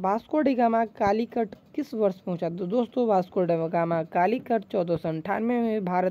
Vasco da Gama Calicut किस वर्ष पहुँचा? तो दोस्तों, वास्को डिगामा कालीकट चौदह सौ अंठानवे में भारत